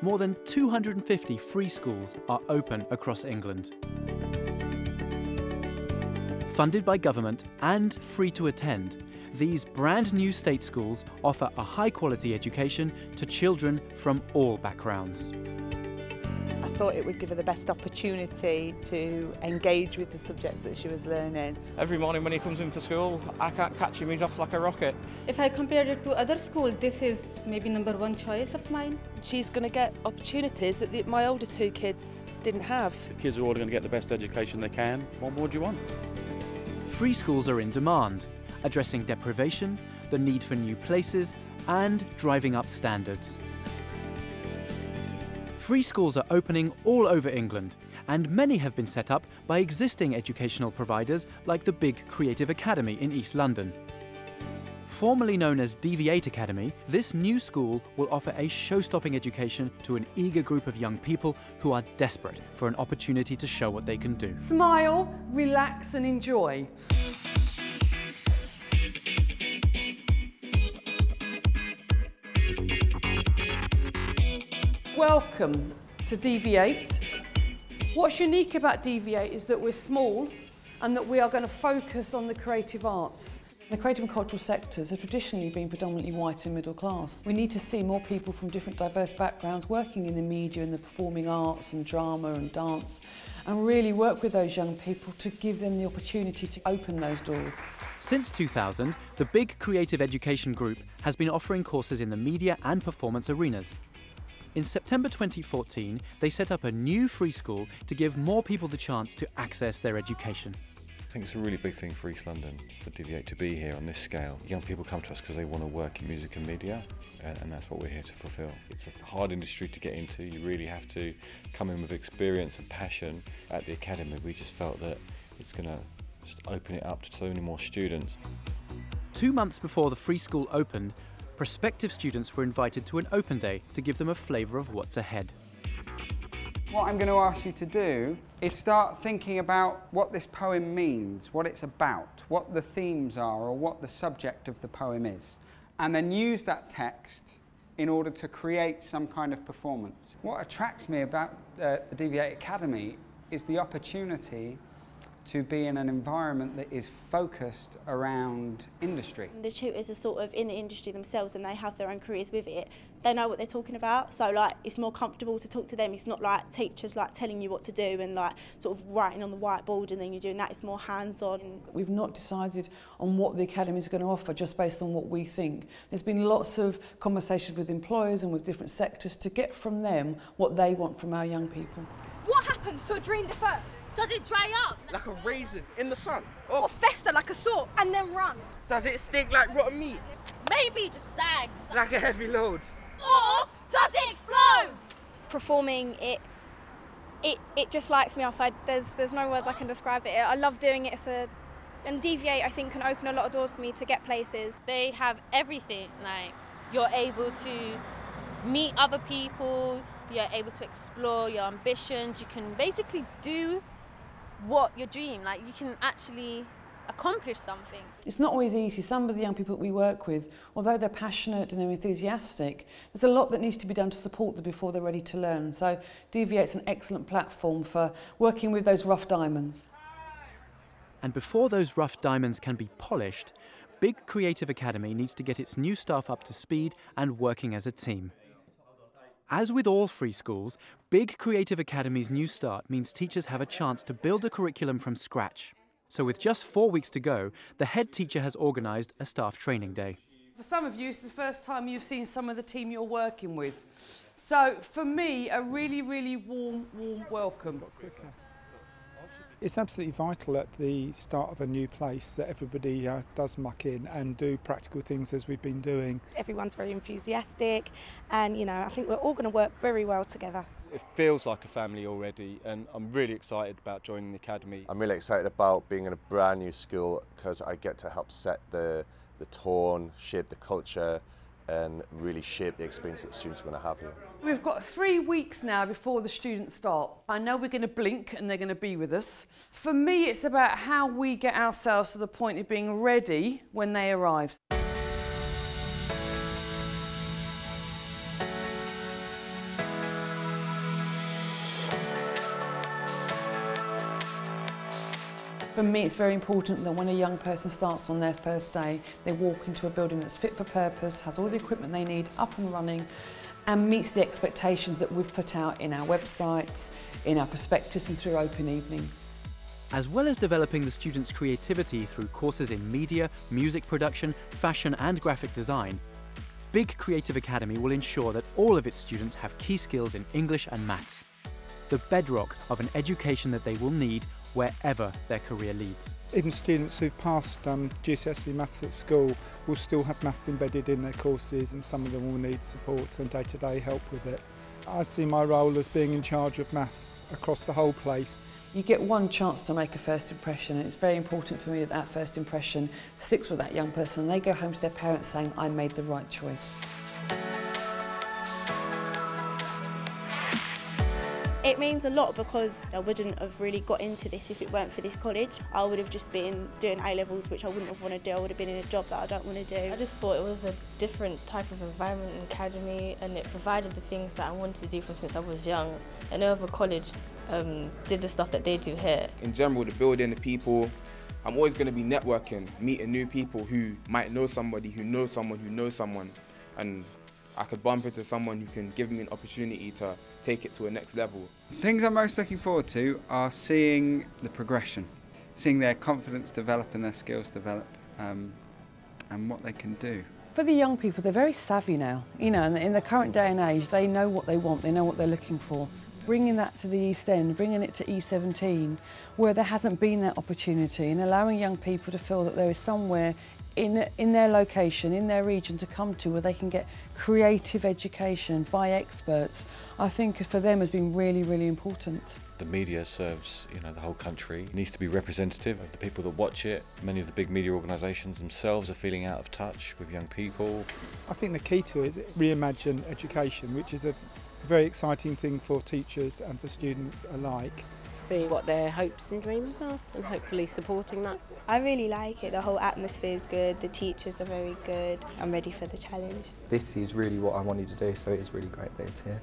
more than 250 free schools are open across England. Funded by government and free to attend, these brand new state schools offer a high quality education to children from all backgrounds. I thought it would give her the best opportunity to engage with the subjects that she was learning. Every morning when he comes in for school, I can't catch him, he's off like a rocket. If I compare it to other schools, this is maybe number one choice of mine. She's going to get opportunities that the, my older two kids didn't have. The kids are all going to get the best education they can. What more do you want? Free schools are in demand, addressing deprivation, the need for new places, and driving up standards. Free schools are opening all over England, and many have been set up by existing educational providers like the Big Creative Academy in East London. Formerly known as DV8 Academy, this new school will offer a show-stopping education to an eager group of young people who are desperate for an opportunity to show what they can do. Smile, relax and enjoy. Welcome to DV8. What's unique about DV8 is that we're small and that we are going to focus on the creative arts. The creative and cultural sectors have traditionally been predominantly white and middle class. We need to see more people from different diverse backgrounds working in the media and the performing arts and drama and dance and really work with those young people to give them the opportunity to open those doors. Since 2000, the Big Creative Education Group has been offering courses in the media and performance arenas. In September 2014, they set up a new free school to give more people the chance to access their education. I think it's a really big thing for East London, for DV8 to be here on this scale. Young people come to us because they want to work in music and media, and, and that's what we're here to fulfil. It's a hard industry to get into. You really have to come in with experience and passion. At the academy, we just felt that it's going to just open it up to so many more students. Two months before the free school opened, prospective students were invited to an open day to give them a flavour of what's ahead. What I'm going to ask you to do is start thinking about what this poem means, what it's about, what the themes are, or what the subject of the poem is, and then use that text in order to create some kind of performance. What attracts me about uh, the DV8 Academy is the opportunity to be in an environment that is focused around industry. The tutors are sort of in the industry themselves and they have their own careers with it. They know what they're talking about, so like it's more comfortable to talk to them. It's not like teachers like telling you what to do and like sort of writing on the whiteboard and then you're doing that. It's more hands-on. We've not decided on what the academy is going to offer just based on what we think. There's been lots of conversations with employers and with different sectors to get from them what they want from our young people. What happens to a dream deferred? Does it dry up? Like a raisin in the sun. Oh. Or fester like a sore and then run? Does it stink like rotten meat? Maybe it just sags. Like a heavy load. Or does it explode? Performing it, it, it just lights me up. I, there's, there's no words I can describe it. I love doing it. It's a, and DV8, I think, can open a lot of doors for me to get places. They have everything. Like you're able to meet other people. You're able to explore your ambitions. You can basically do what your dream like you can actually accomplish something. It's not always easy. Some of the young people that we work with although they're passionate and they're enthusiastic there's a lot that needs to be done to support them before they're ready to learn. So DV8's an excellent platform for working with those rough diamonds. And before those rough diamonds can be polished big creative academy needs to get its new staff up to speed and working as a team as with all free schools, Big Creative Academy's New Start means teachers have a chance to build a curriculum from scratch. So with just four weeks to go, the head teacher has organised a staff training day. For some of you, it's the first time you've seen some of the team you're working with. So for me, a really, really warm, warm welcome. it's absolutely vital at the start of a new place that everybody uh, does muck in and do practical things as we've been doing. Everyone's very enthusiastic and you know I think we're all going to work very well together. It feels like a family already and I'm really excited about joining the academy. I'm really excited about being in a brand new school because I get to help set the the tone, shape the culture and really shape the experience that students are going to have here. We've got three weeks now before the students start. I know we're going to blink and they're going to be with us. For me, it's about how we get ourselves to the point of being ready when they arrive. For me, it's very important that when a young person starts on their first day, they walk into a building that's fit for purpose, has all the equipment they need up and running, and meets the expectations that we've put out in our websites, in our prospectus and through open evenings. As well as developing the students' creativity through courses in media, music production, fashion and graphic design, Big Creative Academy will ensure that all of its students have key skills in English and maths, the bedrock of an education that they will need wherever their career leads. Even students who've passed um, GCSE maths at school will still have maths embedded in their courses and some of them will need support and day-to-day -day help with it. I see my role as being in charge of maths across the whole place. You get one chance to make a first impression and it's very important for me that that first impression sticks with that young person and they go home to their parents saying I made the right choice. It means a lot because I wouldn't have really got into this if it weren't for this college. I would have just been doing A-levels, which I wouldn't have wanted to do. I would have been in a job that I don't want to do. I just thought it was a different type of environment and academy and it provided the things that I wanted to do from since I was young. And no other college um, did the stuff that they do here. In general, the building, the people, I'm always going to be networking, meeting new people who might know somebody, who knows someone, who knows someone. And I could bump into someone who can give me an opportunity to take it to a next level. Things I'm most looking forward to are seeing the progression, seeing their confidence develop and their skills develop, um, and what they can do. For the young people, they're very savvy now. You know, in the current day and age, they know what they want, they know what they're looking for. Bringing that to the East End, bringing it to E17, where there hasn't been that opportunity, and allowing young people to feel that there is somewhere in, in their location, in their region to come to where they can get creative education by experts, I think for them has been really, really important. The media serves you know, the whole country. It needs to be representative of the people that watch it. Many of the big media organisations themselves are feeling out of touch with young people. I think the key to it is reimagine education, which is a very exciting thing for teachers and for students alike see what their hopes and dreams are and hopefully supporting that. I really like it. The whole atmosphere is good, the teachers are very good. I'm ready for the challenge. This is really what I wanted to do, so it is really great that it's here.